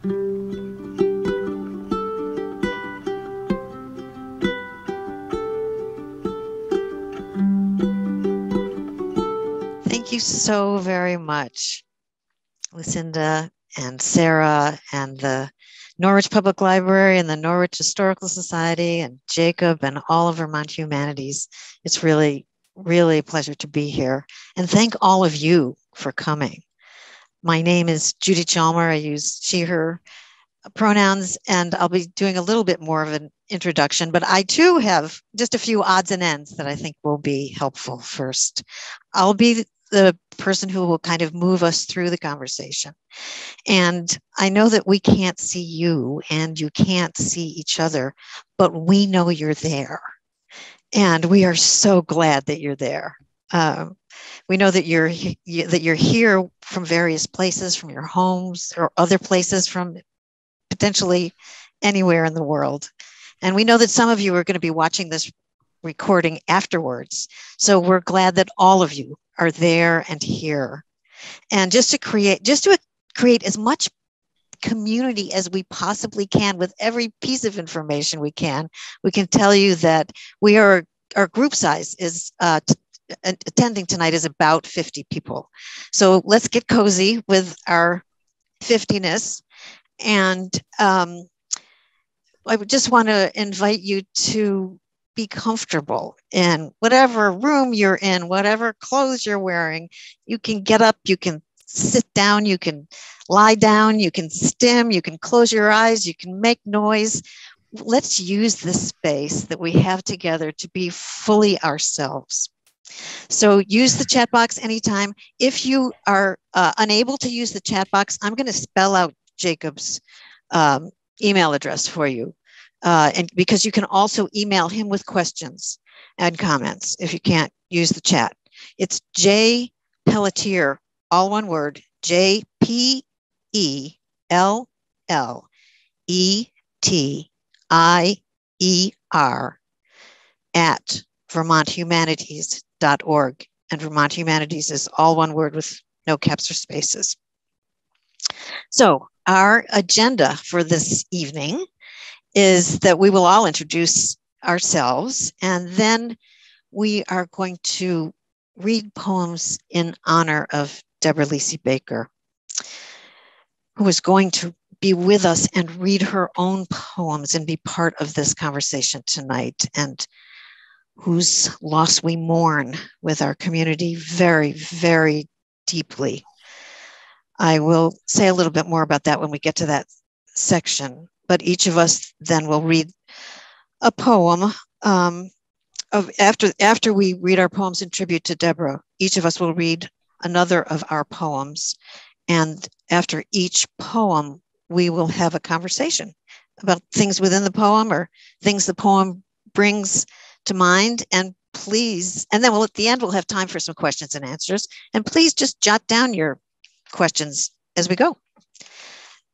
Thank you so very much, Lucinda and Sarah and the Norwich Public Library and the Norwich Historical Society and Jacob and all of Vermont Humanities. It's really, really a pleasure to be here. And thank all of you for coming. My name is Judy Chalmer. I use she, her pronouns, and I'll be doing a little bit more of an introduction, but I too have just a few odds and ends that I think will be helpful first. I'll be the person who will kind of move us through the conversation. And I know that we can't see you and you can't see each other, but we know you're there. And we are so glad that you're there. Um, we know that you're that you're here from various places, from your homes or other places, from potentially anywhere in the world. And we know that some of you are going to be watching this recording afterwards. So we're glad that all of you are there and here. And just to create, just to create as much community as we possibly can with every piece of information we can, we can tell you that we are, our group size is uh, attending tonight is about 50 people. So let's get cozy with our 50ness. And um, I would just want to invite you to be comfortable in whatever room you're in, whatever clothes you're wearing. You can get up, you can sit down, you can lie down, you can stim, you can close your eyes, you can make noise. Let's use this space that we have together to be fully ourselves. So use the chat box anytime. If you are uh, unable to use the chat box, I'm going to spell out Jacob's um, email address for you uh, and because you can also email him with questions and comments if you can't use the chat. It's J Pelletier, all one word, J P E L L E T I E R at vermonthumanities.org. And Vermont Humanities is all one word with no caps or spaces. So, our agenda for this evening is that we will all introduce ourselves and then we are going to read poems in honor of Deborah Lisi Baker, who is going to be with us and read her own poems and be part of this conversation tonight, and whose loss we mourn with our community very, very deeply. I will say a little bit more about that when we get to that section but each of us then will read a poem um, of after after we read our poems in tribute to Deborah. Each of us will read another of our poems, and after each poem, we will have a conversation about things within the poem or things the poem brings to mind. And please, and then we'll at the end we'll have time for some questions and answers. And please just jot down your questions as we go.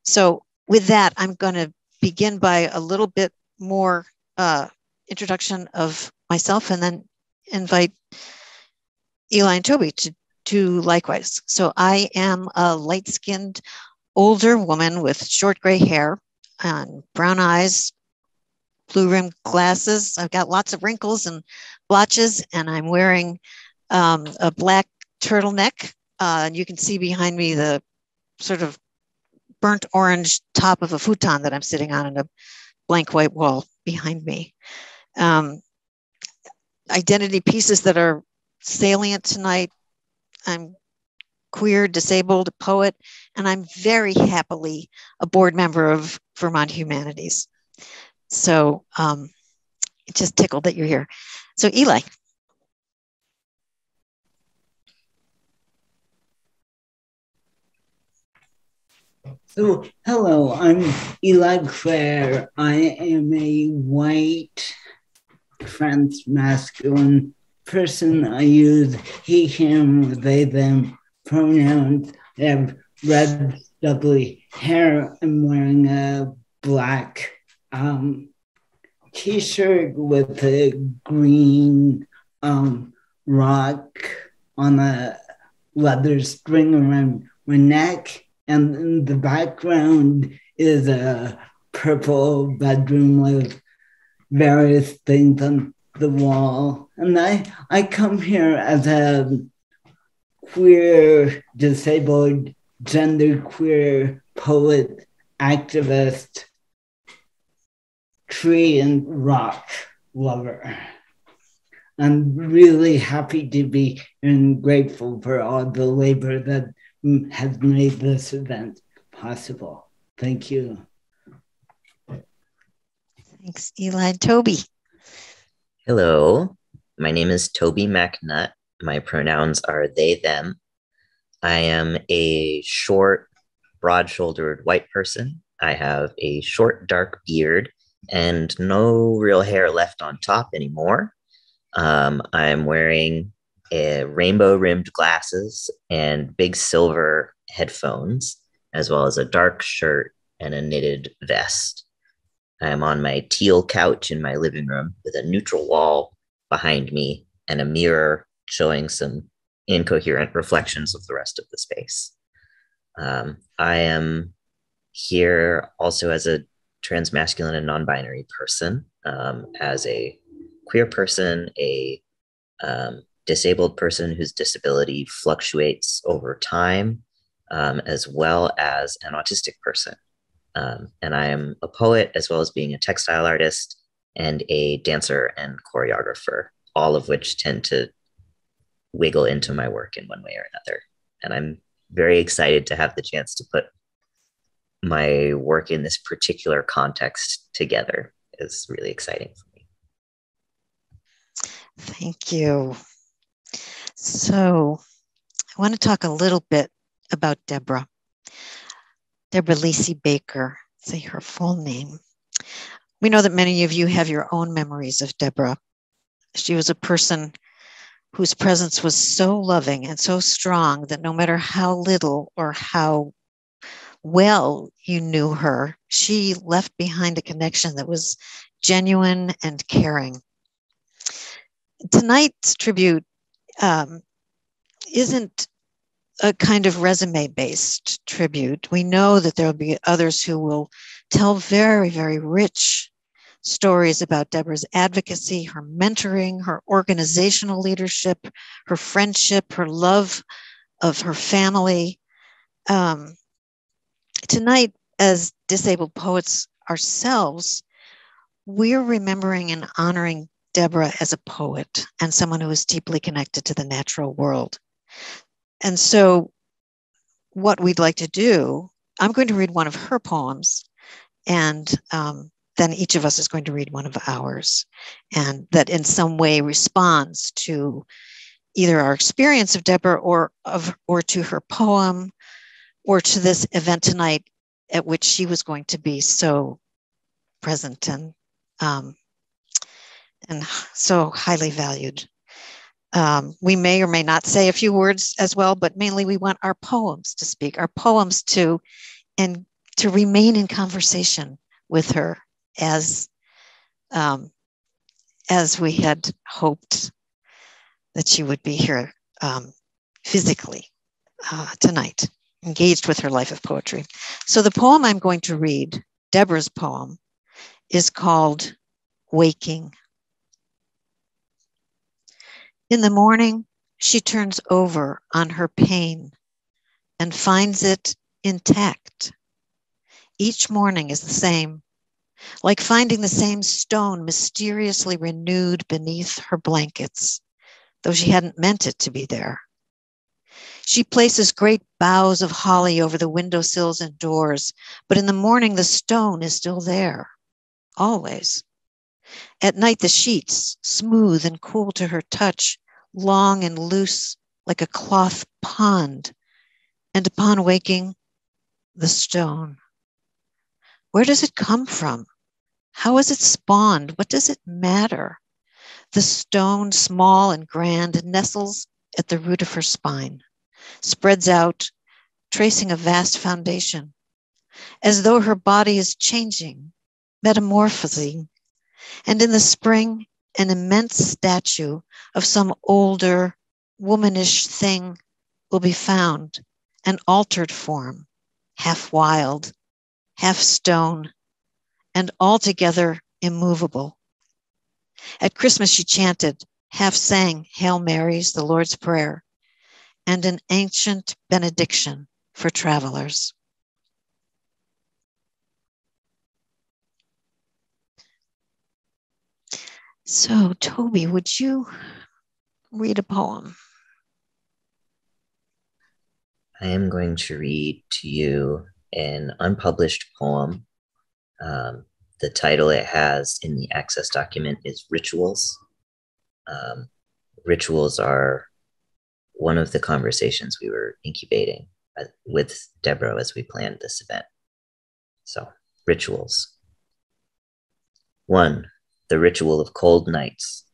So with that, I'm going to begin by a little bit more uh, introduction of myself and then invite Eli and Toby to do likewise. So I am a light skinned older woman with short gray hair and brown eyes, blue rim glasses. I've got lots of wrinkles and blotches, and I'm wearing um, a black turtleneck. Uh, and you can see behind me the sort of burnt orange top of a futon that I'm sitting on and a blank white wall behind me. Um, identity pieces that are salient tonight. I'm queer, disabled, a poet, and I'm very happily a board member of Vermont Humanities. So um, just tickled that you're here. So Eli. So, hello, I'm Eli Clare. I am a white trans masculine person. I use he, him, they, them pronouns. I have red, stubbly hair. I'm wearing a black um, t shirt with a green um, rock on a leather string around my neck and in the background is a purple bedroom with various things on the wall. And I, I come here as a queer, disabled, genderqueer poet, activist, tree and rock lover. I'm really happy to be and grateful for all the labor that has made this event possible. Thank you. Thanks, Eli. Toby. Hello, my name is Toby MacNutt. My pronouns are they, them. I am a short, broad shouldered white person. I have a short, dark beard and no real hair left on top anymore. Um, I'm wearing rainbow rimmed glasses and big silver headphones, as well as a dark shirt and a knitted vest. I'm on my teal couch in my living room with a neutral wall behind me and a mirror showing some incoherent reflections of the rest of the space. Um, I am here also as a transmasculine and non-binary person, um, as a queer person, a um, disabled person whose disability fluctuates over time, um, as well as an autistic person. Um, and I am a poet as well as being a textile artist and a dancer and choreographer, all of which tend to wiggle into my work in one way or another. And I'm very excited to have the chance to put my work in this particular context together is really exciting for me. Thank you. So, I want to talk a little bit about Deborah. Deborah Lisi Baker, say her full name. We know that many of you have your own memories of Deborah. She was a person whose presence was so loving and so strong that no matter how little or how well you knew her, she left behind a connection that was genuine and caring. Tonight's tribute um, isn't a kind of resume based tribute. We know that there will be others who will tell very, very rich stories about Deborah's advocacy, her mentoring, her organizational leadership, her friendship, her love of her family. Um, tonight, as disabled poets ourselves, we're remembering and honoring Deborah as a poet and someone who is deeply connected to the natural world. And so, what we'd like to do, I'm going to read one of her poems, and um, then each of us is going to read one of ours, and that in some way responds to either our experience of Deborah or of or to her poem or to this event tonight at which she was going to be so present and um, and so highly valued. Um, we may or may not say a few words as well, but mainly we want our poems to speak, our poems to and to remain in conversation with her as um, as we had hoped that she would be here um, physically uh, tonight, engaged with her life of poetry. So the poem I'm going to read, Deborah's poem, is called Waking. In the morning, she turns over on her pain and finds it intact. Each morning is the same, like finding the same stone mysteriously renewed beneath her blankets, though she hadn't meant it to be there. She places great boughs of holly over the windowsills and doors, but in the morning the stone is still there, always. At night, the sheets, smooth and cool to her touch, long and loose like a cloth pond. And upon waking, the stone. Where does it come from? How is it spawned? What does it matter? The stone, small and grand, nestles at the root of her spine, spreads out, tracing a vast foundation, as though her body is changing, metamorphosing, and in the spring, an immense statue of some older womanish thing will be found, an altered form, half wild, half stone, and altogether immovable. At Christmas, she chanted, half sang Hail Marys, the Lord's Prayer, and an ancient benediction for travelers. So, Toby, would you read a poem? I am going to read to you an unpublished poem. Um, the title it has in the access document is Rituals. Um, rituals are one of the conversations we were incubating uh, with Deborah as we planned this event. So, rituals. One, the ritual of cold nights.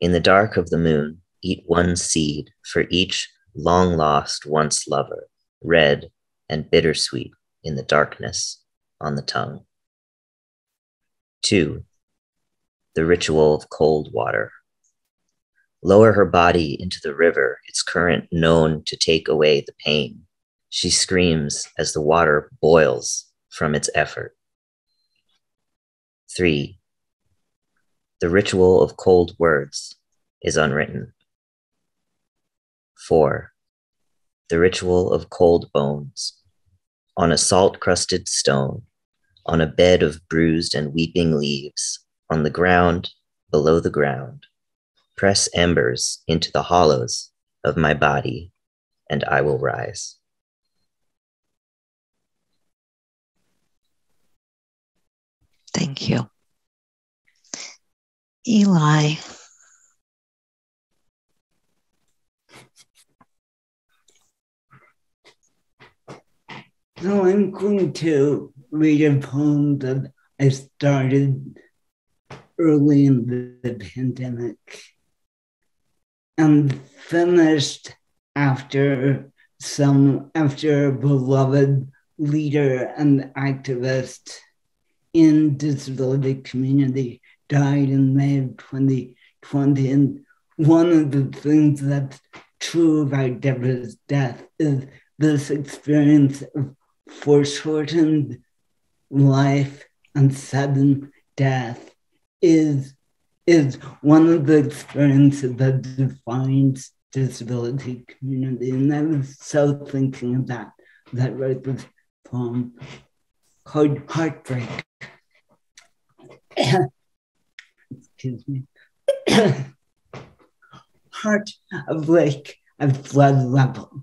In the dark of the moon, eat one seed for each long lost once lover, red and bittersweet in the darkness on the tongue. Two, the ritual of cold water. Lower her body into the river, its current known to take away the pain. She screams as the water boils from its effort. Three, the ritual of cold words is unwritten. 4. The ritual of cold bones. On a salt crusted stone, on a bed of bruised and weeping leaves, on the ground, below the ground, press embers into the hollows of my body, and I will rise. Thank you. Eli. So I'm going to read a poem that I started early in the, the pandemic and finished after some after a beloved leader and activist in disability community died in May of 2020. And one of the things that's true about Deborah's death is this experience of foreshortened life and sudden death is is one of the experiences that defines disability community. And I was so thinking of that, that wrote this poem called Heartbreak. excuse me, heart of lake at flood level,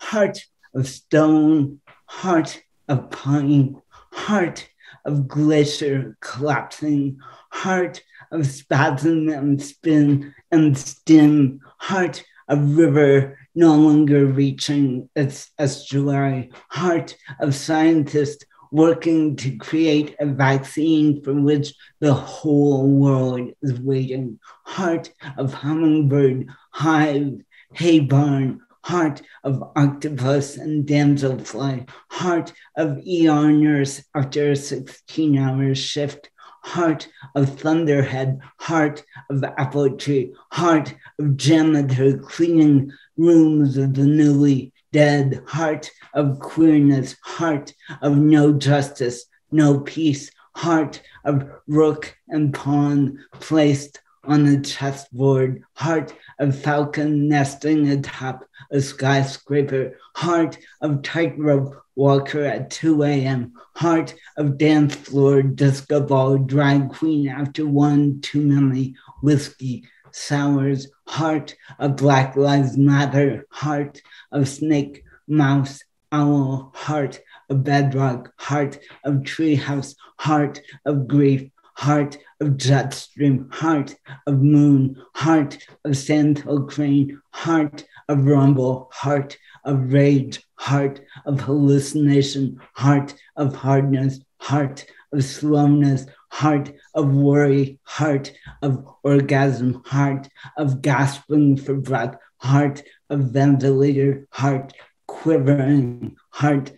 heart of stone, heart of pine, heart of glacier collapsing, heart of spasm and spin and stim, heart of river no longer reaching its estuary, heart of scientist working to create a vaccine for which the whole world is waiting. Heart of hummingbird, hive, hay barn, heart of octopus and damselfly, heart of ER nurse after a 16 hour shift, heart of thunderhead, heart of apple tree, heart of janitor cleaning rooms of the newly dead, heart of queerness, heart of no justice, no peace, heart of rook and pawn placed on a chessboard, heart of falcon nesting atop a skyscraper, heart of tightrope walker at 2 a.m., heart of dance floor disco ball drag queen after one too many whiskey sours, heart of Black Lives Matter, heart of snake mouse, owl, heart of bedrock, heart of treehouse, heart of grief, heart of jet stream, heart of moon, heart of sandhill crane, heart of rumble, heart of rage, heart of hallucination, heart of hardness, heart of slowness, heart of worry, heart of orgasm, heart of gasping for breath, heart of ventilator, heart quivering, heart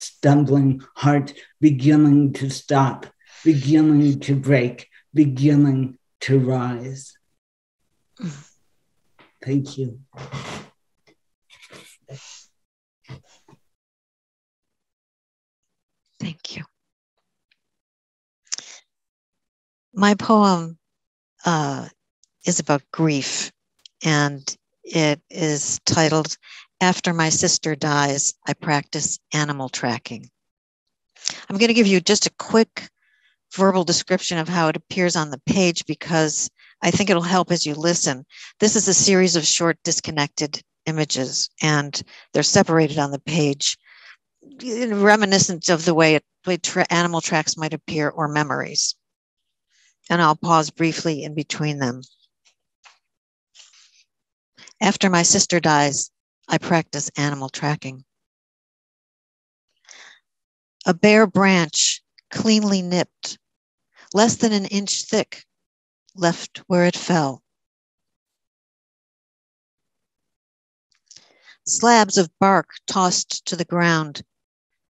stumbling, heart beginning to stop, beginning to break, beginning to rise. Thank you. Thank you. My poem uh, is about grief, and it is titled After My Sister Dies, I Practice Animal Tracking. I'm going to give you just a quick verbal description of how it appears on the page because I think it'll help as you listen. This is a series of short disconnected images and they're separated on the page, reminiscent of the way, it, way tra- animal tracks might appear or memories. And I'll pause briefly in between them. After my sister dies, I practice animal tracking. A bare branch, cleanly nipped, less than an inch thick, left where it fell. Slabs of bark tossed to the ground,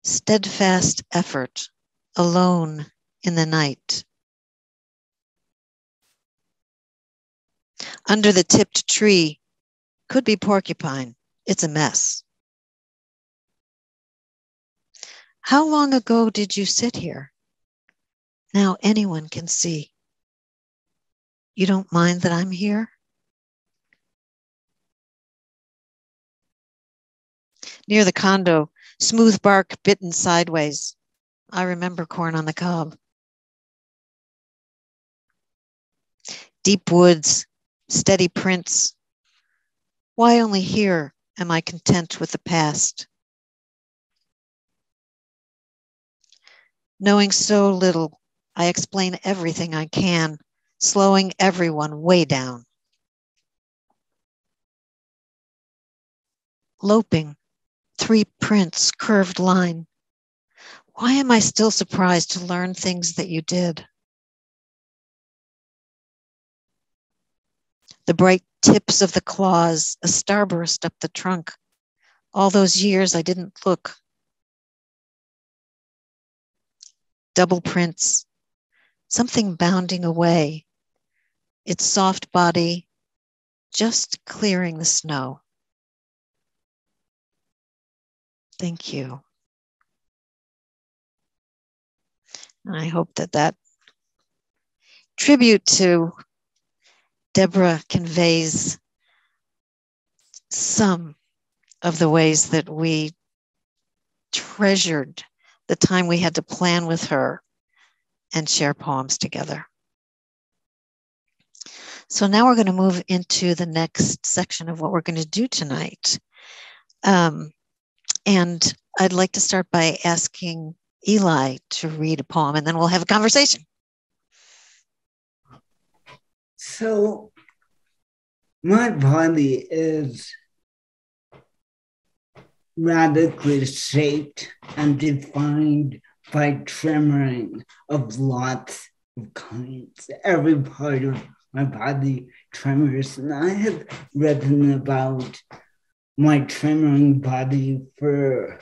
steadfast effort, alone in the night. Under the tipped tree, could be porcupine. It's a mess. How long ago did you sit here? Now anyone can see. You don't mind that I'm here? Near the condo, smooth bark bitten sideways. I remember corn on the cob. Deep woods, steady prints. Why only here am I content with the past? Knowing so little, I explain everything I can, slowing everyone way down. Loping, three prints, curved line. Why am I still surprised to learn things that you did? The bright tips of the claws, a starburst up the trunk. All those years I didn't look. double prints, something bounding away, its soft body just clearing the snow. Thank you. And I hope that that tribute to Deborah conveys some of the ways that we treasured the time we had to plan with her and share poems together. So now we're going to move into the next section of what we're going to do tonight. Um, and I'd like to start by asking Eli to read a poem and then we'll have a conversation. So, my body is radically shaped and defined by tremoring of lots of kinds. Every part of my body tremors. And I have written about my tremoring body for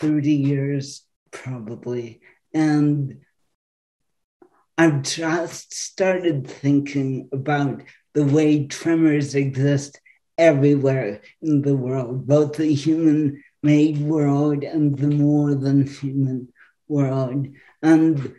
30 years, probably. And I've just started thinking about the way tremors exist everywhere in the world, both the human made world and the more than human world. And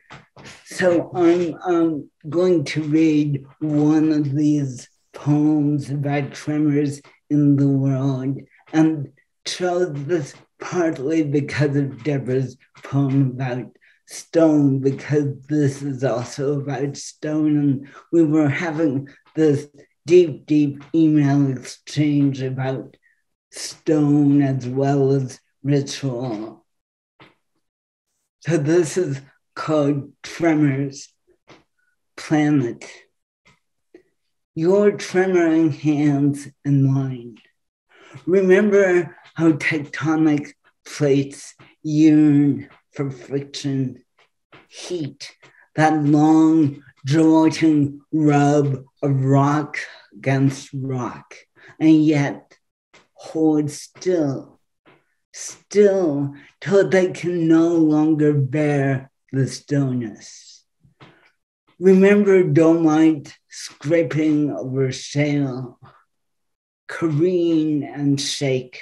so I'm um, going to read one of these poems about tremors in the world and chose this partly because of Deborah's poem about stone, because this is also about stone. And we were having this deep, deep email exchange about stone as well as ritual. So this is called Tremors Planet. Your tremoring hands and mine. Remember how tectonic plates yearn for friction, heat, that long jolting rub of rock against rock, and yet hold still, still till they can no longer bear the stillness. Remember dolomite scraping over shale, careen and shake,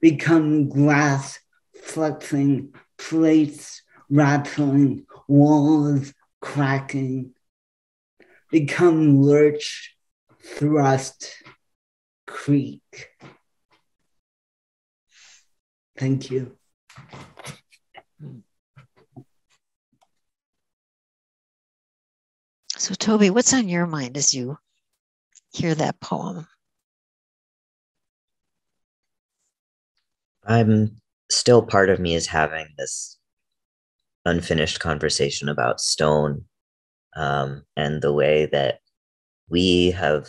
become glass flexing, plates rattling, walls cracking, become Lurch Thrust Creek. Thank you. So, Toby, what's on your mind as you hear that poem? I'm still part of me is having this unfinished conversation about stone um, and the way that we have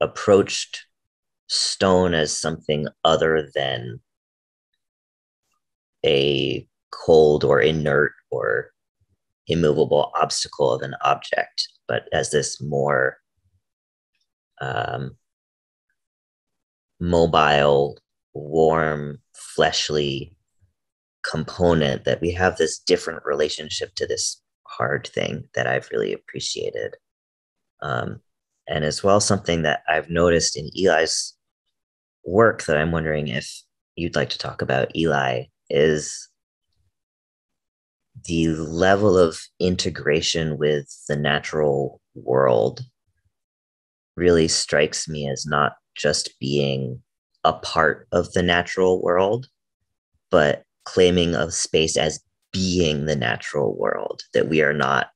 approached stone as something other than a cold or inert or immovable obstacle of an object, but as this more um, mobile, warm, fleshly component that we have this different relationship to this hard thing that I've really appreciated. Um, and as well, something that I've noticed in Eli's work that I'm wondering if you'd like to talk about, Eli, is the level of integration with the natural world really strikes me as not just being a part of the natural world, but claiming of space as being the natural world, that we are not,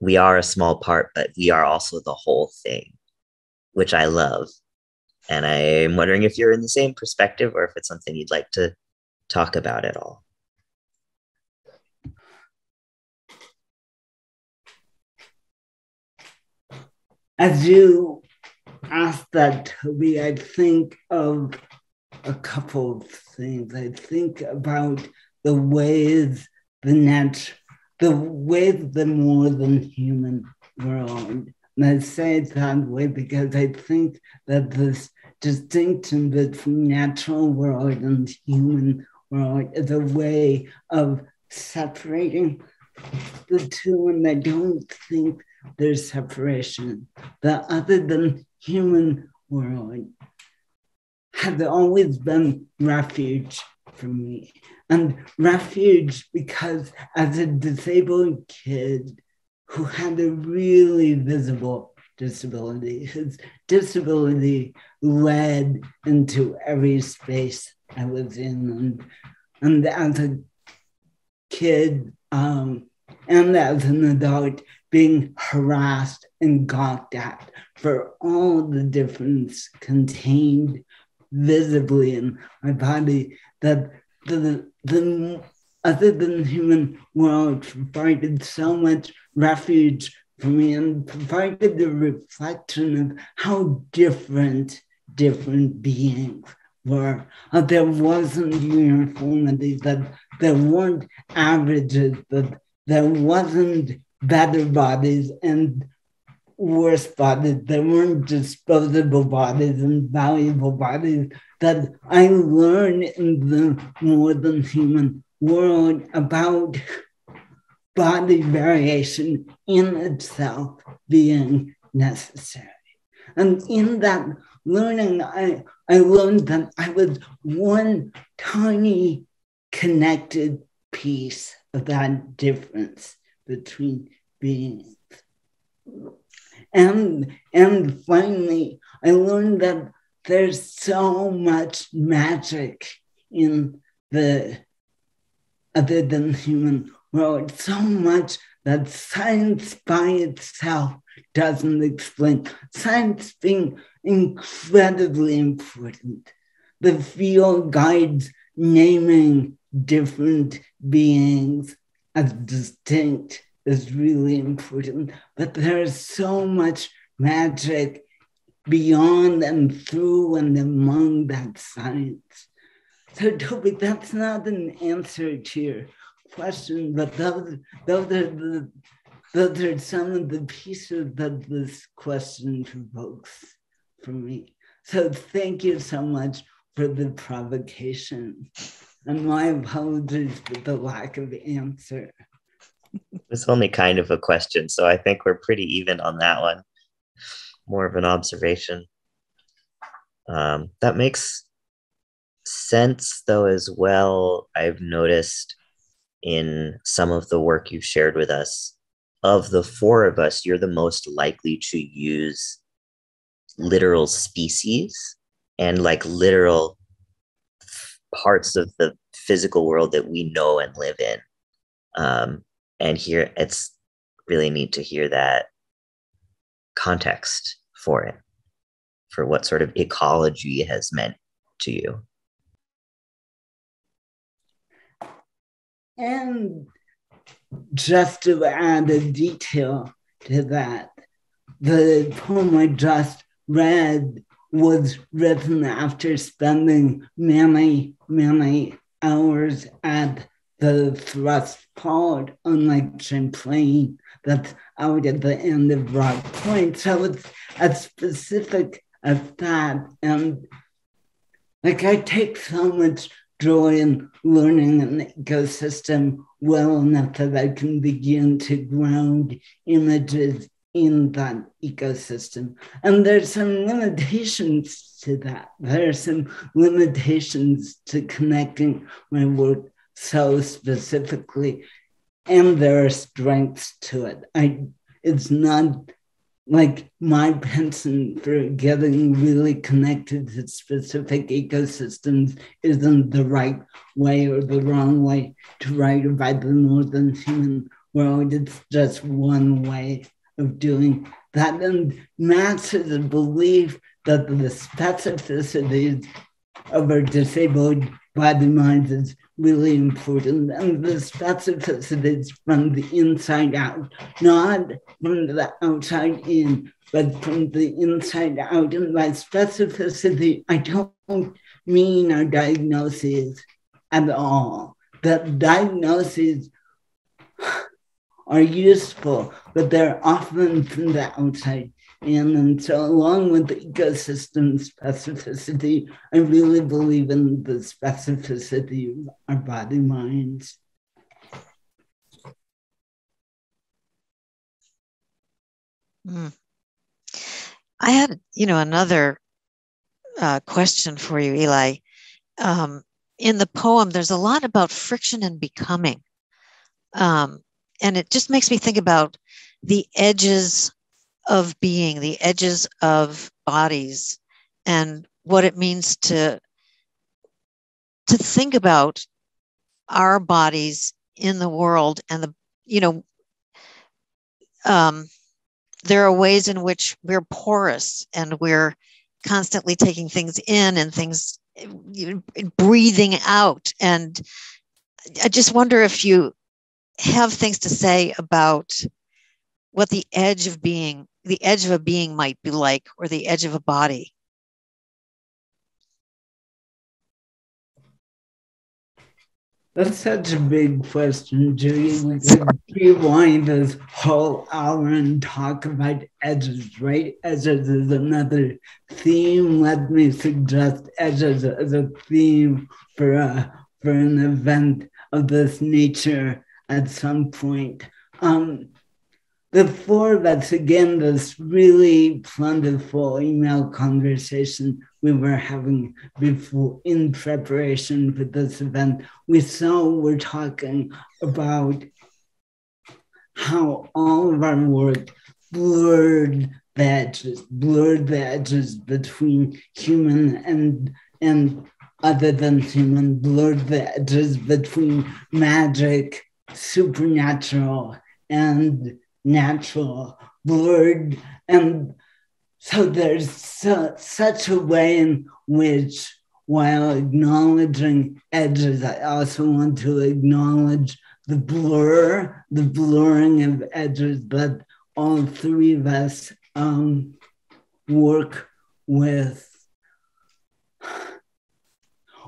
we are a small part, but we are also the whole thing, which I love. And I'm wondering if you're in the same perspective or if it's something you'd like to talk about it all. As you ask that, Toby, I think of a couple of things. I think about the ways the nat, the ways the more than human world. And I say it that way because I think that this distinction between natural world and human is a way of separating the two, and I don't think there's separation. The other than human world has always been refuge for me. And refuge because as a disabled kid who had a really visible disability, his disability led into every space I was in. And, and as a kid um, and as an adult, being harassed and gawked at for all the difference contained visibly in my body that the, the other than human world provided so much refuge for me and provided the reflection of how different different beings were. Uh, there wasn't uniformity, that there weren't averages, that there wasn't better bodies and worse bodies. There weren't disposable bodies and valuable bodies that I learned in the more than human world about body variation in itself being necessary. And in that learning, I, I learned that I was one tiny connected piece of that difference between beings. And, and finally, I learned that there's so much magic in the other than human world, so much that science by itself doesn't explain. Science being incredibly important. The field guides naming different beings as distinct is really important. But there is so much magic beyond and through and among that science. So, Toby, that's not an answer to your question, but those, those, are, the, those are some of the pieces that this question provokes for me. So, thank you so much for the provocation. And my apologies for the lack of answer. It's only kind of a question, so I think we're pretty even on that one. More of an observation. Um, that makes sense, though, as well. I've noticed in some of the work you've shared with us of the four of us, you're the most likely to use literal species and like literal parts of the physical world that we know and live in. Um, and here it's really neat to hear that context for it, for what sort of ecology has meant to you. And just to add a detail to that, the poem I just read was written after spending many, many hours at the thrust fault on Lake Champlain that's out at the end of Rock Point. So it's as specific as that. And like I take so much joy in learning an ecosystem well enough that I can begin to ground images in that ecosystem. And there's some limitations to that. There are some limitations to connecting my work so specifically, and there are strengths to it. I it's not like my penchant for getting really connected to specific ecosystems isn't the right way or the wrong way to write about the more than human world. It's just one way of doing that. And is a belief that the specificities of our disabled body minds is really important. And the specificity is from the inside out, not from the outside in, but from the inside out. And by specificity, I don't mean our diagnoses at all. That diagnoses are useful, but they're often from the outside in. And so, along with the ecosystem specificity, I really believe in the specificity of our body minds. Mm. I had, you know, another uh, question for you, Eli. Um, in the poem, there's a lot about friction and becoming. Um, and it just makes me think about the edges of being, the edges of bodies, and what it means to to think about our bodies in the world and the you know um, there are ways in which we're porous and we're constantly taking things in and things breathing out. And i just wonder if you have things to say about what the edge of being, the edge of a being might be like, or the edge of a body? That's such a big question, Judy. We could rewind this whole hour and talk about edges, right? Edges is another theme. Let me suggest edges as a theme for a, for an event of this nature at some point. Um, of us, again, this really plentiful email conversation we were having before in preparation for this event, we saw we're talking about how all of our work blurred the edges, blurred the edges between human and and other than human, blurred the edges between magic supernatural and natural, blurred. And so there's su- such a way in which, while acknowledging edges, I also want to acknowledge the blur, the blurring of edges, but all three of us um, work with.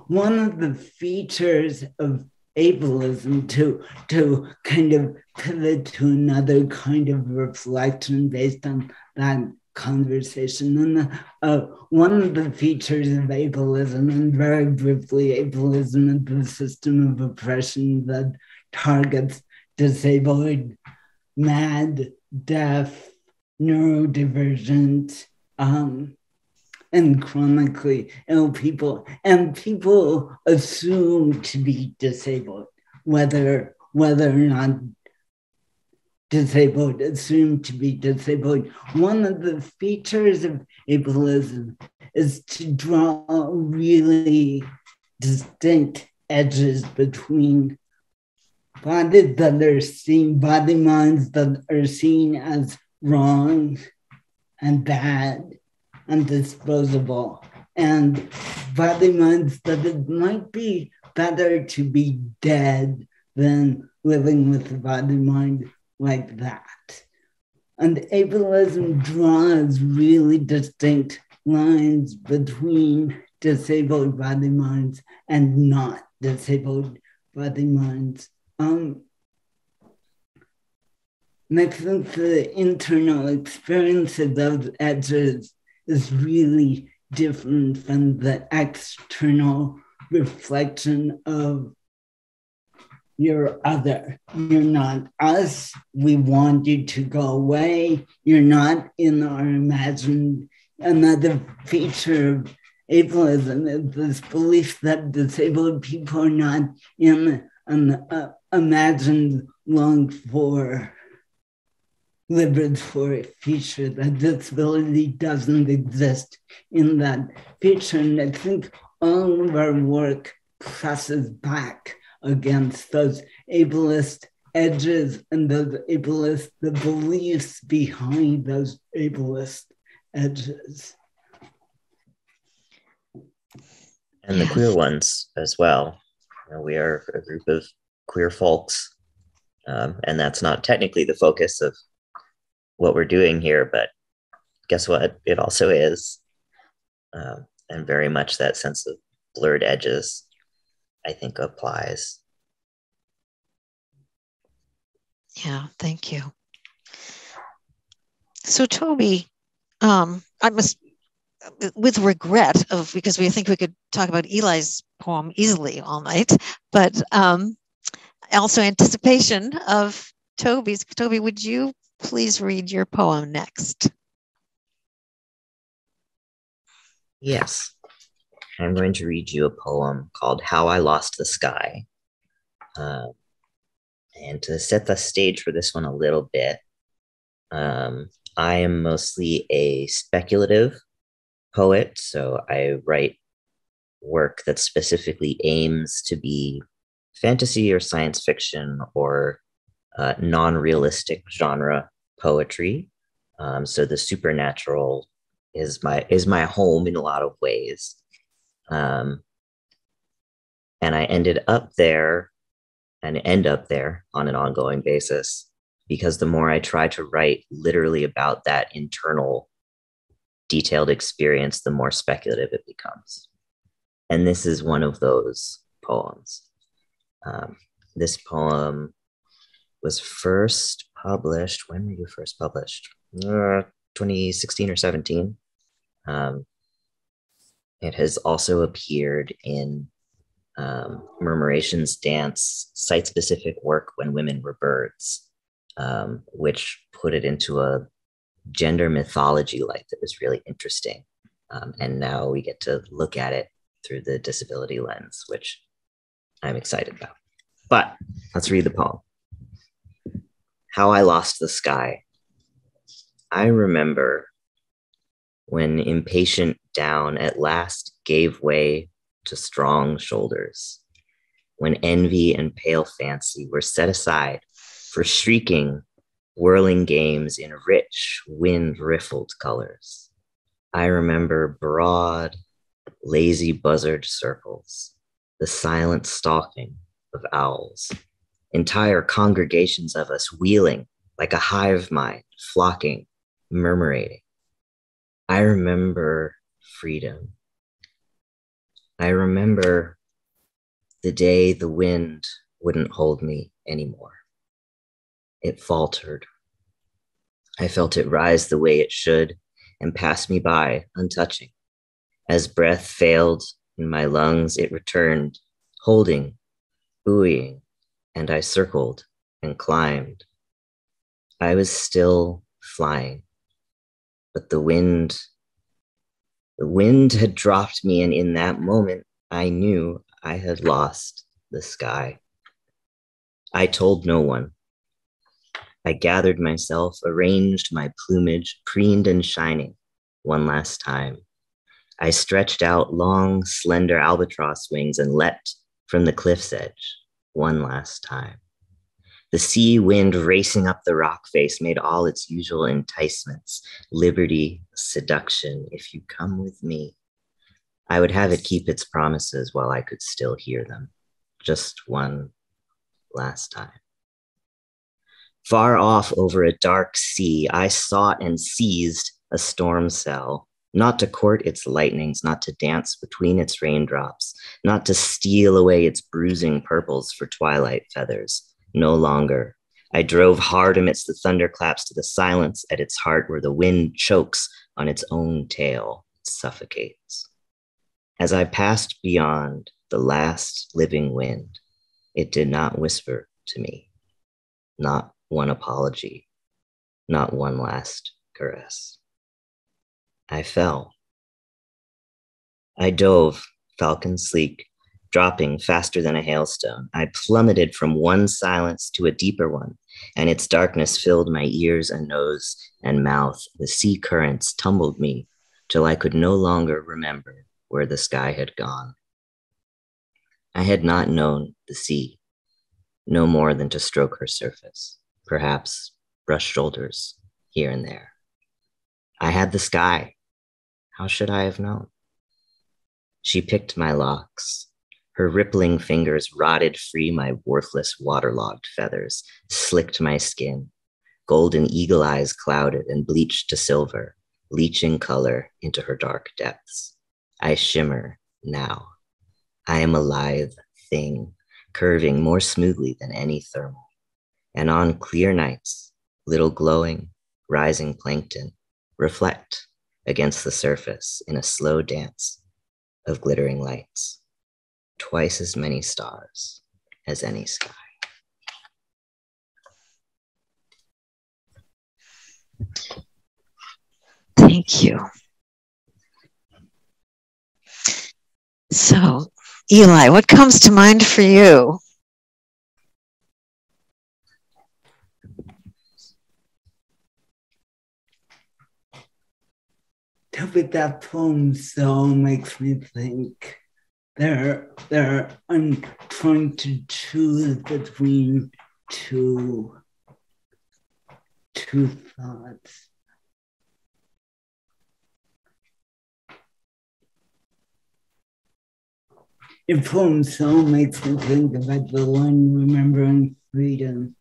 One of the features of ableism to to kind of pivot to another kind of reflection based on that conversation. And uh, one of the features of ableism, and very briefly, ableism is the system of oppression that targets disabled, mad, deaf, neurodivergent, um, and chronically ill people, and people assumed to be disabled, whether whether or not disabled, assumed to be disabled. One of the features of ableism is to draw really distinct edges between bodies that are seen, body minds that are seen as wrong and bad and disposable, and body minds that it might be better to be dead than living with a body mind like that. And ableism draws really distinct lines between disabled body minds and not disabled body minds. Um, and I think the internal experience of those edges is really different from the external reflection of you're other. You're not us. We want you to go away. You're not in our imagined. Another feature of ableism is this belief that disabled people are not in an uh, imagined, longed for, lived for a future, that disability doesn't exist in that future. And I think all of our work presses back against those ableist edges and those ableist, the beliefs behind those ableist edges. And the queer ones as well. You know, we are a group of queer folks, um, and that's not technically the focus of what we're doing here, but guess what? It also is. Um, and very much that sense of blurred edges I think applies. Yeah, thank you. So Toby, um, I must, with regret of because we think we could talk about Eli's poem easily all night, but um, also anticipation of Toby's. Toby, would you please read your poem next? Yes. I'm going to read you a poem called How I Lost the Sky. Uh, and to set the stage for this one a little bit, um, I am mostly a speculative poet. So I write work that specifically aims to be fantasy or science fiction or uh, non realistic genre poetry. Um, so the supernatural is my is my home in a lot of ways um, and I ended up there and end up there on an ongoing basis because the more I try to write literally about that internal detailed experience, the more speculative it becomes. And this is one of those poems. Um, this poem was first published. When were you first published? Uh, 2016 or 17. Um, it has also appeared in um, Murmuration's dance site specific work when women were birds, um, which put it into a gender mythology light that was really interesting. Um, and now we get to look at it through the disability lens, which I'm excited about. But let's read the poem How I Lost the Sky. I remember when impatient down at last gave way to strong shoulders, when envy and pale fancy were set aside for shrieking, whirling games in rich, wind riffled colors. I remember broad, lazy buzzard circles, the silent stalking of owls, entire congregations of us wheeling like a hive mind, flocking, murmurating. I remember freedom. I remember the day the wind wouldn't hold me anymore. It faltered. I felt it rise the way it should and pass me by, untouching. As breath failed in my lungs, it returned, holding, buoying, and I circled and climbed. I was still flying but the wind the wind had dropped me and in that moment i knew i had lost the sky i told no one I gathered myself, arranged my plumage, preened and shining one last time. I stretched out long, slender albatross wings and leapt from the cliff's edge one last time. The sea wind racing up the rock face made all its usual enticements liberty, seduction. If you come with me, I would have it keep its promises while I could still hear them. Just one last time. Far off over a dark sea, I sought and seized a storm cell, not to court its lightnings, not to dance between its raindrops, not to steal away its bruising purples for twilight feathers. No longer. I drove hard amidst the thunderclaps to the silence at its heart where the wind chokes on its own tail, suffocates. As I passed beyond the last living wind, it did not whisper to me, not one apology, not one last caress. I fell. I dove, falcon sleek, dropping faster than a hailstone. I plummeted from one silence to a deeper one, and its darkness filled my ears and nose and mouth. The sea currents tumbled me till I could no longer remember where the sky had gone. I had not known the sea, no more than to stroke her surface, perhaps brush shoulders here and there. I had the sky. How should I have known? She picked my locks. Her rippling fingers rotted free my worthless waterlogged feathers, slicked my skin. Golden eagle eyes clouded and bleached to silver, leaching color into her dark depths. I shimmer now. I am a lithe thing, curving more smoothly than any thermal. And on clear nights, little glowing, rising plankton reflect against the surface in a slow dance of glittering lights, twice as many stars as any sky. Thank you. So, Eli, what comes to mind for you? Toby, that poem so makes me think. There, there. I'm trying to choose between two, two thoughts. Your poem so makes me think about the line remembering freedom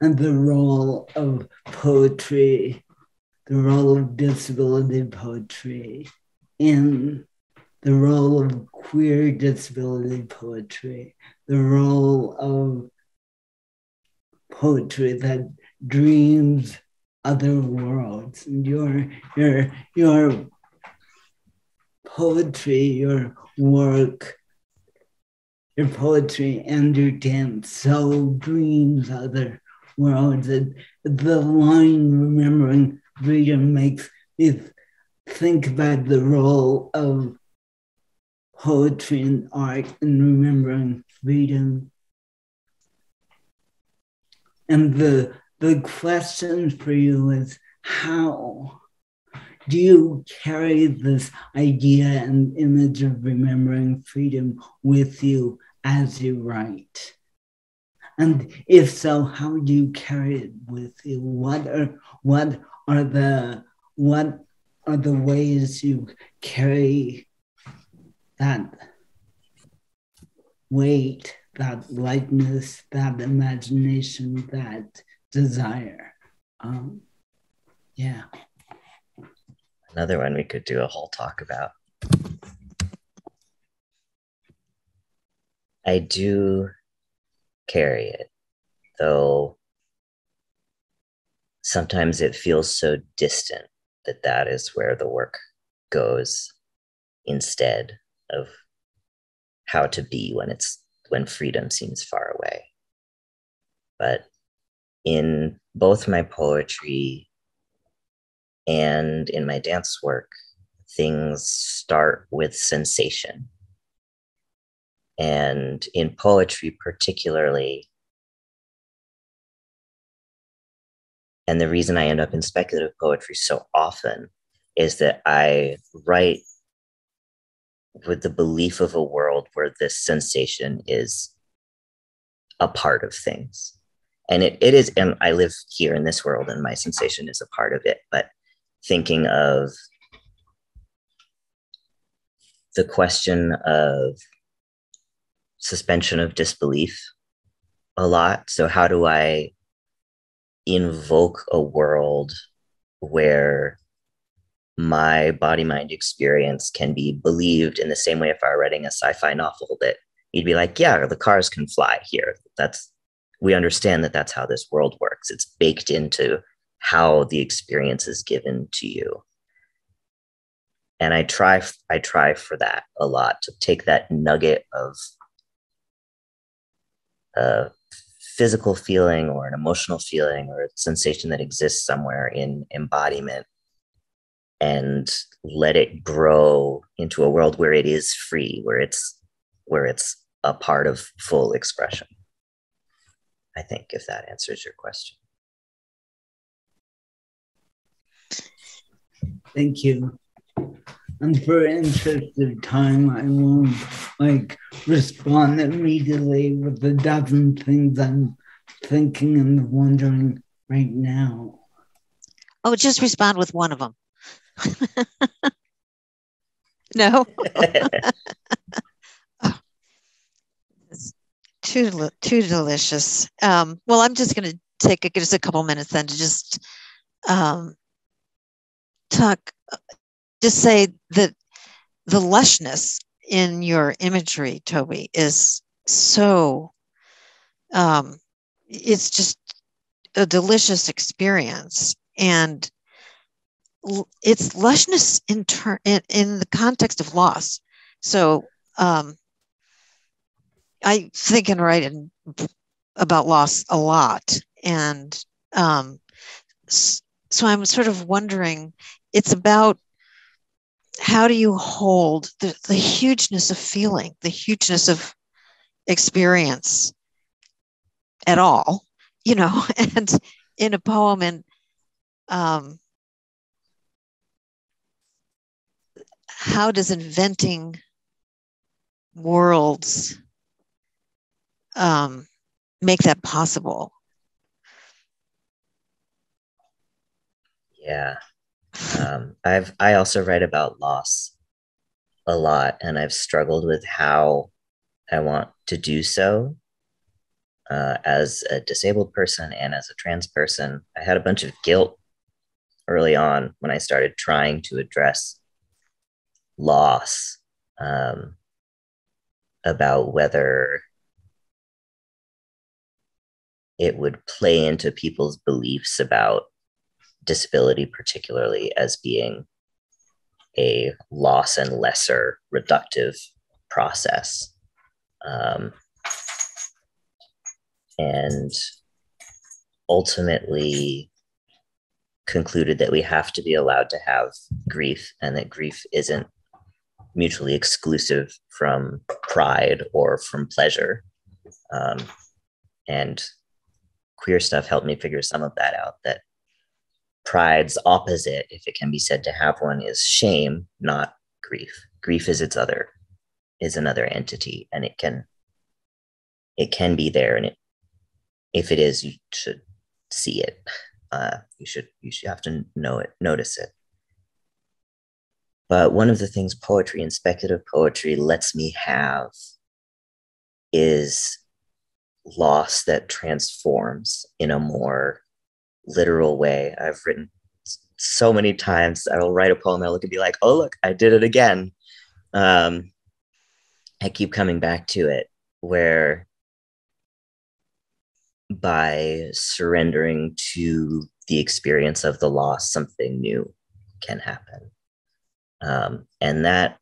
and the role of poetry, the role of disability poetry in the role of queer disability poetry, the role of poetry that dreams other worlds. And your your your poetry, your work, your poetry, and your dance so dreams other worlds. That the line remembering freedom makes me think about the role of poetry and art in remembering freedom. And the the question for you is how do you carry this idea and image of remembering freedom with you as you write? And if so, how do you carry it with you? What are what are the what are the ways you carry that weight, that lightness, that imagination, that desire? Um, yeah another one we could do a whole talk about. I do carry it, though sometimes it feels so distant that that is where the work goes instead of how to be when it's when freedom seems far away but in both my poetry and in my dance work, things start with sensation. And in poetry, particularly, And the reason I end up in speculative poetry so often is that I write with the belief of a world where this sensation is a part of things. And it, it is, and I live here in this world, and my sensation is a part of it. But thinking of the question of suspension of disbelief a lot. So, how do I invoke a world where my body mind experience can be believed in the same way if I were writing a sci fi novel that you'd be like, yeah, the cars can fly here. That's, we understand that that's how this world works. It's baked into how the experience is given to you. And I try, I try for that a lot to take that nugget of uh, physical feeling or an emotional feeling or a sensation that exists somewhere in embodiment and let it grow into a world where it is free where it's where it's a part of full expression. I think if that answers your question. Thank you and for interest of time, I won't like respond immediately with a dozen things I'm thinking and wondering right now. Oh, just respond with one of them. no. oh, too too delicious. Um, well, I'm just going to take a, just a couple minutes then to just um, talk just say that the lushness in your imagery, Toby, is so um, it's just a delicious experience. And it's lushness in, ter- in, in the context of loss. So um, i think and write in, about loss a lot. And um, so i'm sort of wondering it's about how do you hold the, the hugeness of feeling, the hugeness of experience at all, you know, and in a poem and um, how does inventing worlds um, make that possible? Yeah, um, I've I also write about loss a lot, and I've struggled with how I want to do so uh, as a disabled person and as a trans person. I had a bunch of guilt early on when I started trying to address loss um, about whether it would play into people's beliefs about disability, particularly as being a loss and lesser reductive process. Um, and ultimately concluded that we have to be allowed to have grief and that grief isn't mutually exclusive from pride or from pleasure. Um, and queer stuff helped me figure some of that out that pride's opposite, if it can be said to have one, is shame, not grief. Grief is its other, is another entity, and it can it can be there, and it if it is, you should see it. Uh, you should you should have to know it, notice it. But one of the things poetry and speculative poetry lets me have is loss that transforms in a more literal way. I've written so many times. I will write a poem, I look and be like, "Oh, look, I did it again." Um, I keep coming back to it, where by surrendering to the experience of the loss, something new can happen, um, and that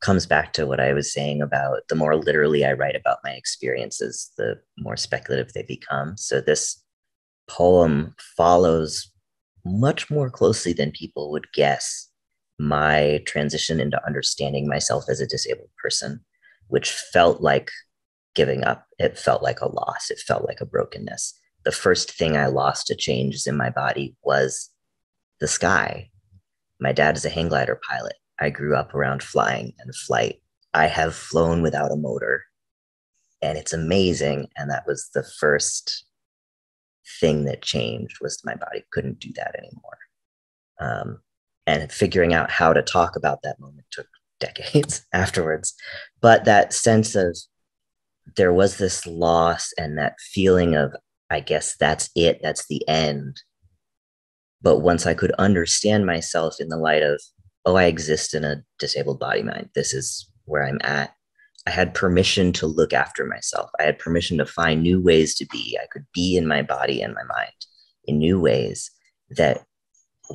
comes back to what I was saying about the more literally I write about my experiences, the more speculative they become. So this poem follows much more closely than people would guess my transition into understanding myself as a disabled person, which felt like giving up. It felt like a loss. It felt like a brokenness. the first thing I lost to changes in my body was the sky. My dad is a hang glider pilot. I grew up around flying and flight. I have flown without a motor and it's amazing. And that was the first thing that changed was my body couldn't do that anymore. Um, and figuring out how to talk about that moment took decades afterwards. But that sense of there was this loss and that feeling of, I guess that's it, that's the end. But once I could understand myself in the light of, oh, I exist in a disabled body mind, this is where I'm at. I had permission to look after myself. I had permission to find new ways to be. I could be in my body and my mind in new ways that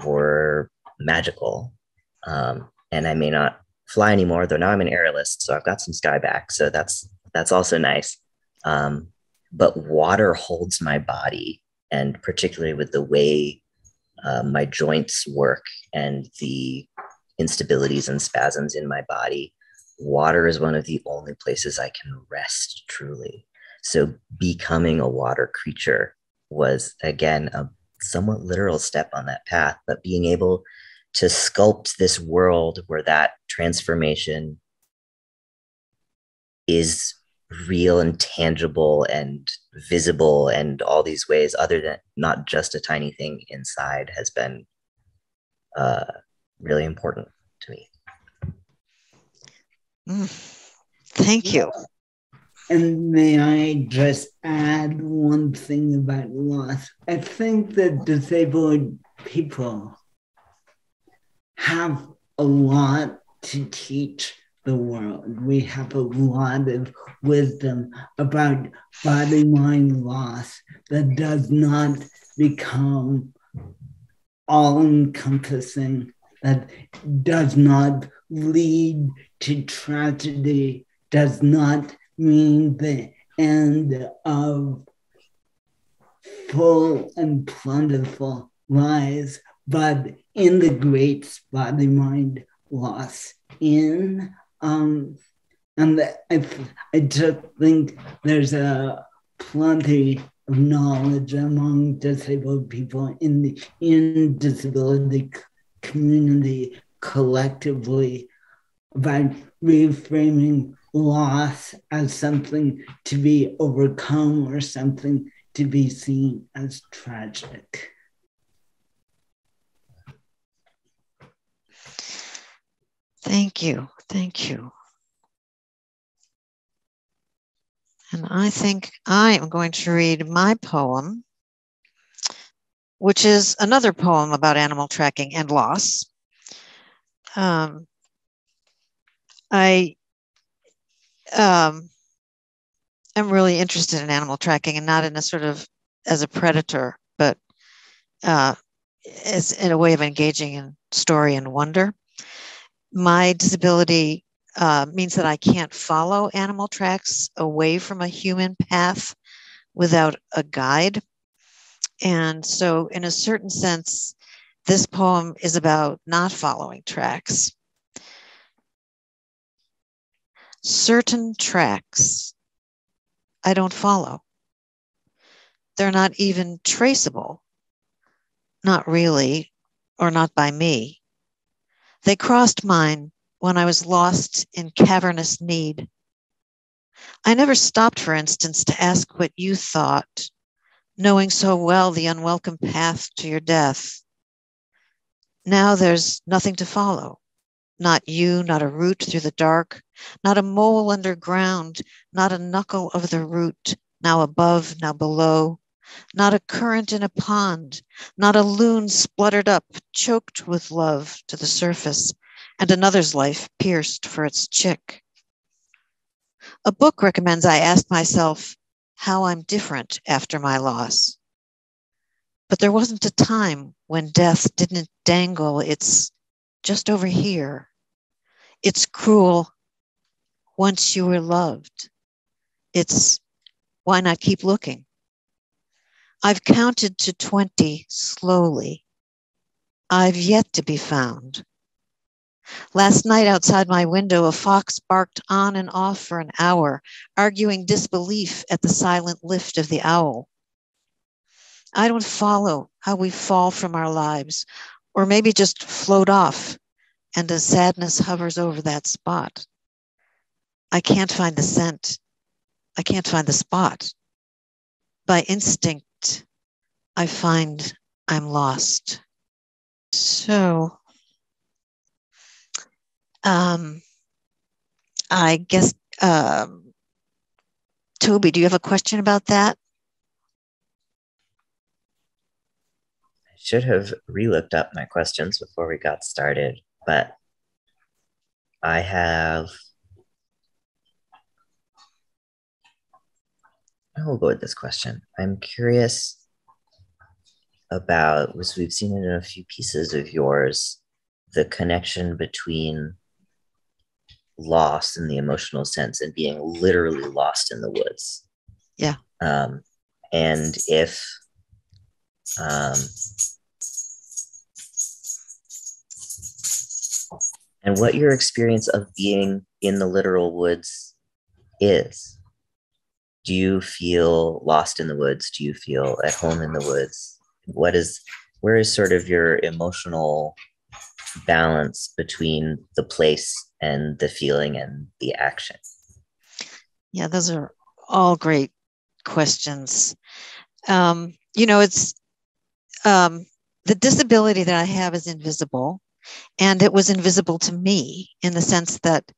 were magical. Um, and I may not fly anymore, though now I'm an aerialist, so I've got some sky back. So that's that's also nice. Um, but water holds my body, and particularly with the way uh, my joints work and the instabilities and spasms in my body, water is one of the only places I can rest truly. So becoming a water creature was again a somewhat literal step on that path, but being able to sculpt this world where that transformation is real and tangible and visible and all these ways other than not just a tiny thing inside has been uh, really important to me mm. thank you and may i just add one thing about loss i think that disabled people have a lot to teach the world. We have a lot of wisdom about body mind loss that does not become all encompassing, that does not lead to tragedy, does not mean the end of full and plentiful lives, but in the great body mind loss in um, and I, I just think there's a plenty of knowledge among disabled people in the in disability community collectively by reframing loss as something to be overcome or something to be seen as tragic. Thank you. Thank you. And I think I am going to read my poem, which is another poem about animal tracking and loss. Um, I um, am really interested in animal tracking and not in a sort of as a predator, but uh, as in a way of engaging in story and wonder my disability uh, means that I can't follow animal tracks away from a human path without a guide. And so, in a certain sense, this poem is about not following tracks. Certain tracks I don't follow. They're not even traceable, not really, or not by me. They crossed mine when I was lost in cavernous need. I never stopped, for instance, to ask what you thought, knowing so well the unwelcome path to your death. Now there's nothing to follow. Not you, not a root through the dark, not a mole underground, not a knuckle of the root, now above, now below, not a current in a pond, not a loon spluttered up, choked with love to the surface, and another's life pierced for its chick. A book recommends I ask myself how I'm different after my loss. But there wasn't a time when death didn't dangle its just over here. It's cruel once you were loved. It's why not keep looking? I've counted to 20 slowly. I've yet to be found. Last night outside my window, a fox barked on and off for an hour, arguing disbelief at the silent lift of the owl. I don't follow how we fall from our lives, or maybe just float off and a sadness hovers over that spot. I can't find the scent. I can't find the spot. By instinct, I find I'm lost. So, um, I guess, um, Toby, do you have a question about that? I should have re-looked up my questions before we got started, but I have. I will go with this question. I'm curious about, as we've seen it in a few pieces of yours, the connection between lost in the emotional sense and being literally lost in the woods. Yeah. Um, and if um, and what your experience of being in the literal woods is. Do you feel lost in the woods? Do you feel at home in the woods? What is, where is sort of your emotional balance between the place and the feeling and the action? Yeah, those are all great questions. Um, you know, it's um, the disability that I have is invisible, and it was invisible to me in the sense that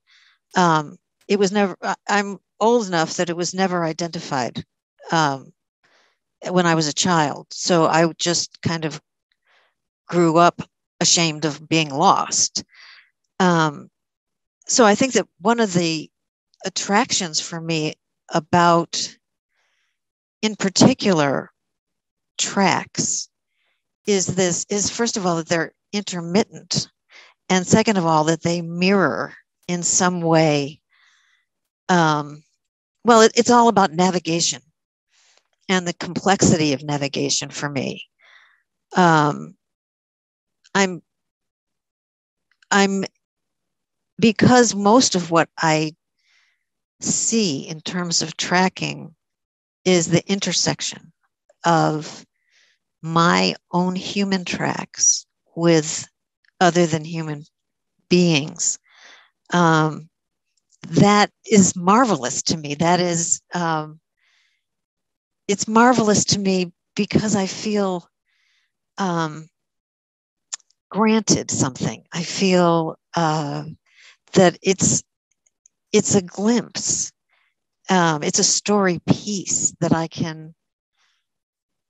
um, it was never. I'm old enough that it was never identified um, when I was a child, so I just kind of grew up ashamed of being lost. Um, so I think that one of the attractions for me about, in particular, tracks is this is first of all that they're intermittent and second of all that they mirror in some way um, well it, it's all about navigation and the complexity of navigation for me. Um, i'm i'm because most of what i see in terms of tracking is the intersection of my own human tracks with other than human beings. Um, that is marvelous to me. That is, um, it's marvelous to me because I feel um, granted something. I feel uh, that it's it's a glimpse. Um, it's a story piece that I can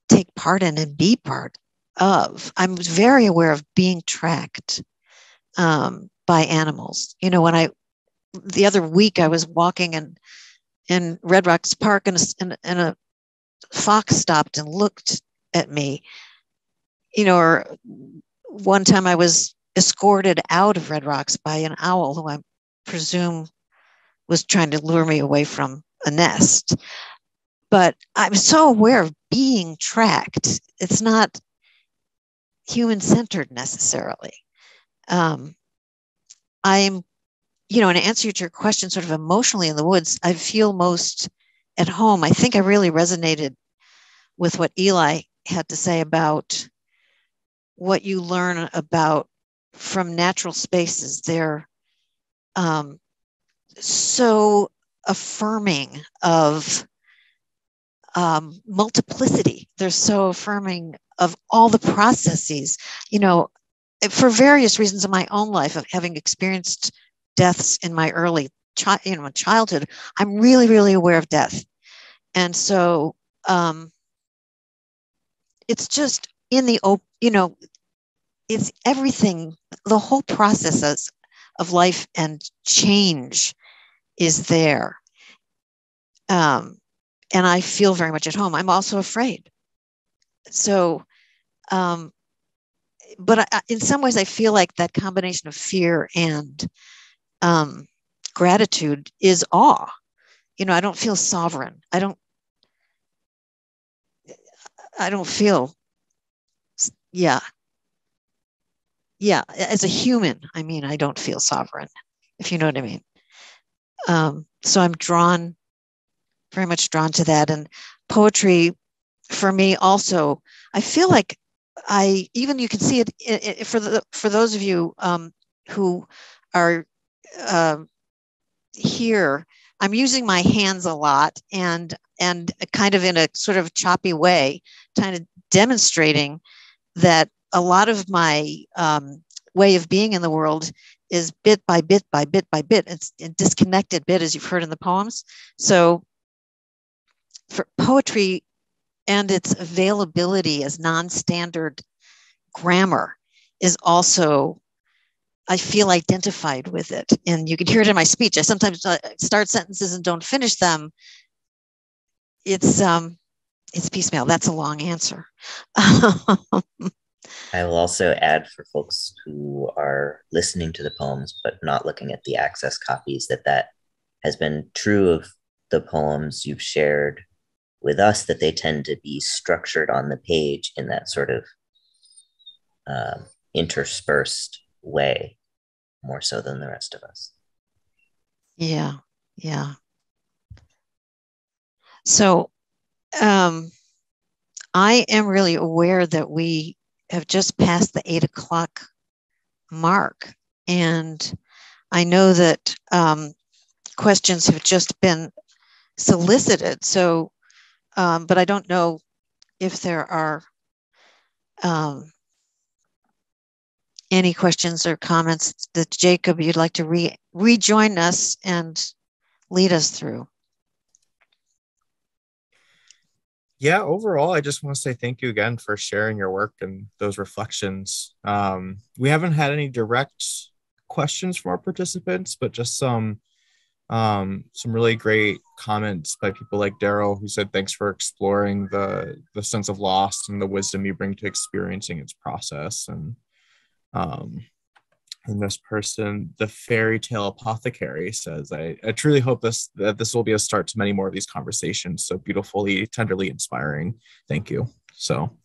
take part in and be part of. I'm very aware of being tracked um, by animals. You know, when I the other week I was walking in in Red Rocks Park and a, and, a fox stopped and looked at me. You know, or one time I was escorted out of Red Rocks by an owl who I presume was trying to lure me away from a nest but I'm so aware of being tracked. It's not human centered necessarily. Um, I'm, you know, in answer to your question, sort of emotionally in the woods, I feel most at home. I think I really resonated with what Eli had to say about what you learn about from natural spaces. They're um, so affirming of um, multiplicity. They're so affirming of all the processes. You know, for various reasons in my own life of having experienced deaths in my early chi- you know childhood, I'm really really aware of death, and so um, it's just in the op- you know it's everything the whole process of life and change is there um, and I feel very much at home. I'm also afraid. So, um, but I, in some ways, I feel like that combination of fear and um, gratitude is awe. You know, I don't feel sovereign. I don't. I don't feel. Yeah. Yeah, as a human, I mean, I don't feel sovereign, if you know what I mean. Um, so I'm drawn very much drawn to that. And poetry for me also. I feel like I even you can see it, it, it for the for those of you um, who are uh, here. I'm using my hands a lot and and kind of in a sort of choppy way, kind of demonstrating that a lot of my um, way of being in the world is bit by bit by bit by bit. It's a disconnected bit, as you've heard in the poems. So, for poetry and its availability as non standard grammar is also, I feel identified with it. And you can hear it in my speech. I sometimes uh, start sentences and don't finish them. It's, um, it's piecemeal. That's a long answer. I will also add for folks who are listening to the poems but not looking at the access copies that that has been true of the poems you've shared with us that they tend to be structured on the page in that sort of uh, interspersed way more so than the rest of us. Yeah, yeah. So um, I am really aware that we have just passed the eight o'clock mark. And I know that um, questions have just been solicited. So, um, but I don't know if there are um, any questions or comments that Jacob you'd like to re- rejoin us and lead us through. Yeah, overall, I just want to say thank you again for sharing your work and those reflections. Um, we haven't had any direct questions from our participants, but just some um, some really great comments by people like Daryl, who said, "Thanks for exploring the the sense of loss and the wisdom you bring to experiencing its process." And um, and this person, the fairy tale apothecary, says, I, I truly hope this that this will be a start to many more of these conversations. So beautifully, tenderly inspiring. Thank you. So,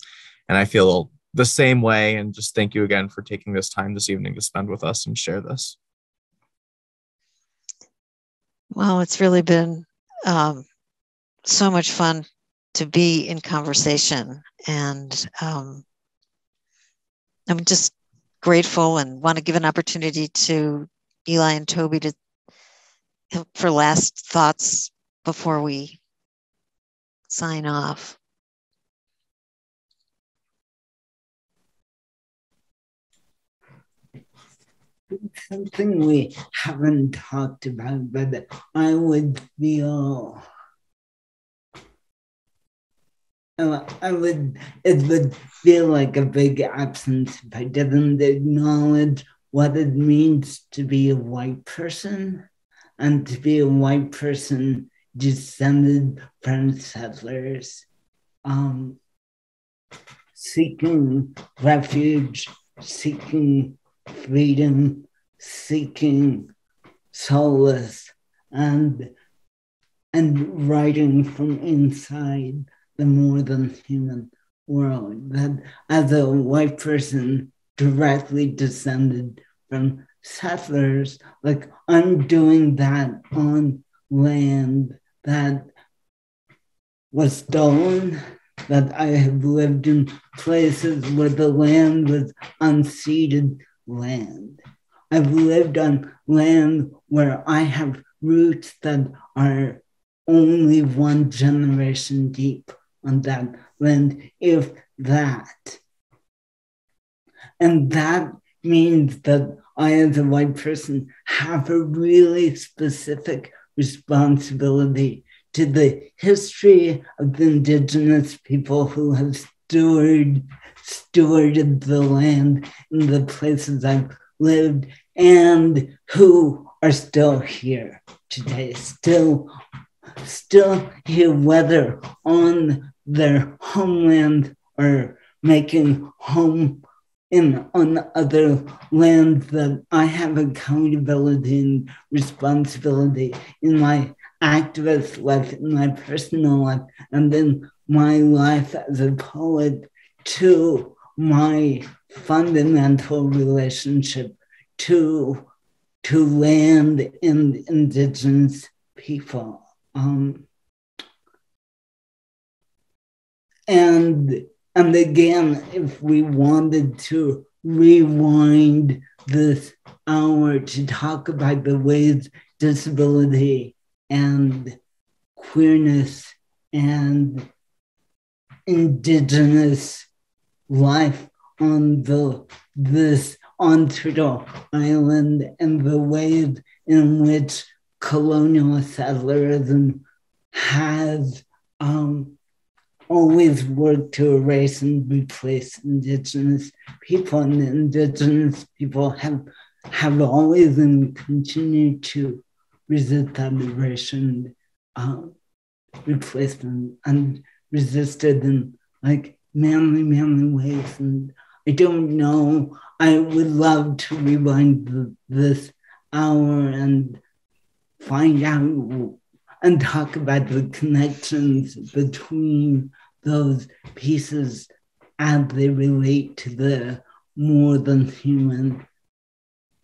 and I feel the same way. And just thank you again for taking this time this evening to spend with us and share this. Well, it's really been um, so much fun to be in conversation. And um, I'm just grateful and want to give an opportunity to Eli and Toby to for last thoughts before we sign off. Something we haven't talked about, but I would feel I would, it would feel like a big absence if I didn't acknowledge what it means to be a white person. And to be a white person descended from settlers um, seeking refuge, seeking freedom, seeking solace, and and writing from inside the more than human world. That as a white person directly descended from settlers, like I'm doing that on land that was stolen, that I have lived in places where the land was unceded land. I've lived on land where I have roots that are only one generation deep on that land, if that. And that means that I, as a white person, have a really specific responsibility to the history of the indigenous people who have steward, stewarded the land in the places I've lived and who are still here today, still still here, whether on their homeland or making home in on other lands that I have accountability and responsibility in my activist life, in my personal life, and then my life as a poet to my fundamental relationship to to land and indigenous people. Um, and and again, if we wanted to rewind this hour to talk about the ways disability and queerness and indigenous life on the this on Turtle Island and the ways in which colonial settlerism has um, always worked to erase and replace indigenous people and indigenous people have have always and continue to resist that erasure um, replacement and resisted in like manly, manly ways. And I don't know. I would love to rewind the, this hour and find out and talk about the connections between those pieces as they relate to the more than human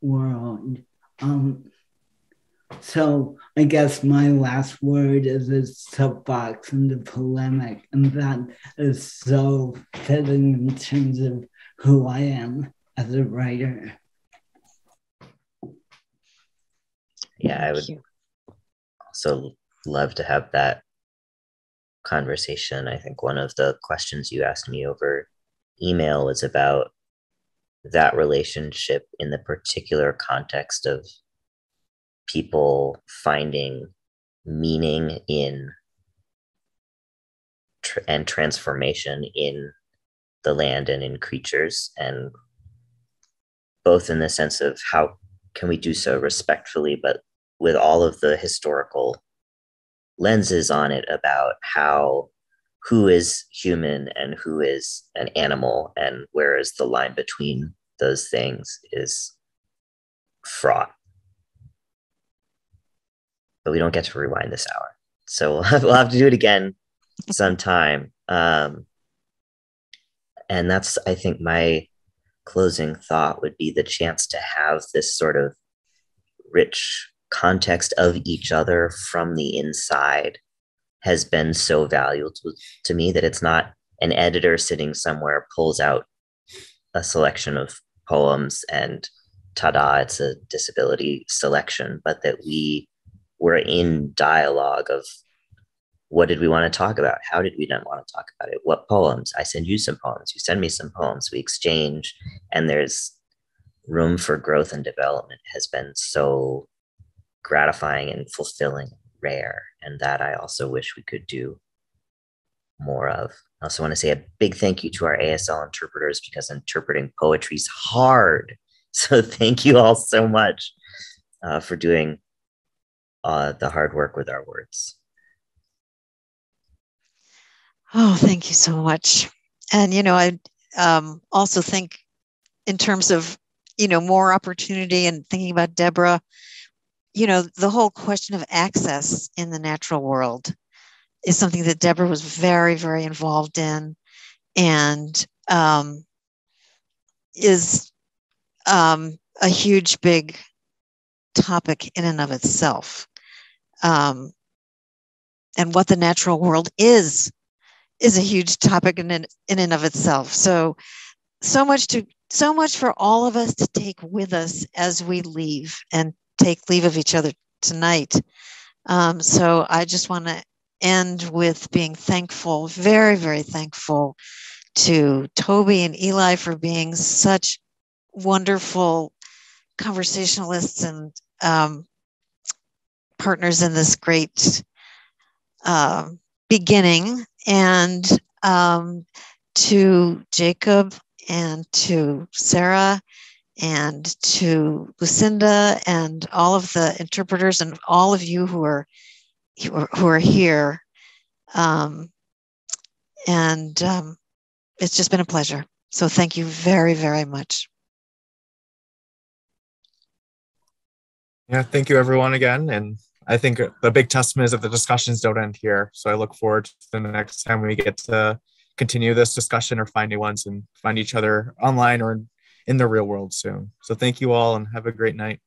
world. Um, so I guess my last word is a soapbox and the polemic, and that is so fitting in terms of who I am as a writer. Yeah, I would also love to have that conversation. I think one of the questions you asked me over email was about that relationship in the particular context of people finding meaning in tr- and transformation in the land and in creatures and both in the sense of how can we do so respectfully but with all of the historical lenses on it about how who is human and who is an animal and where is the line between those things is fraught but we don't get to rewind this hour. So we'll have, we'll have to do it again sometime. Um, and that's, I think, my closing thought would be the chance to have this sort of rich context of each other from the inside has been so valuable to, me that it's not an editor sitting somewhere pulls out a selection of poems and ta-da it's a disability selection but that we we're in dialogue of what did we want to talk about? How did we not want to talk about it? What poems? I send you some poems. You send me some poems. We exchange, and there's room for growth and development has been so gratifying and fulfilling, rare, and that I also wish we could do more of. I also want to say a big thank you to our ASL interpreters because interpreting poetry is hard. So thank you all so much uh, for doing uh, the hard work with our words. Oh, thank you so much. And, you know, I um, also think in terms of, you know, more opportunity and thinking about Deborah, you know, the whole question of access in the natural world is something that Deborah was very, very involved in and um, is um, a huge, big topic in and of itself. Um, and what the natural world is is a huge topic in, in and of itself. So so much to so much for all of us to take with us as we leave and take leave of each other tonight. Um, so i just want to end with being thankful very very thankful to toby and eli for being such wonderful conversationalists and um, partners in this great uh, beginning, and um, to Jacob and to Sarah and to Lucinda and all of the interpreters and all of you who are who are here. Um, and um, it's just been a pleasure. So thank you very, very much. Yeah, thank you everyone again. And I think the big testament is that the discussions don't end here. So I look forward to the next time we get to continue this discussion or find new ones and find each other online or in the real world soon. So thank you all and have a great night.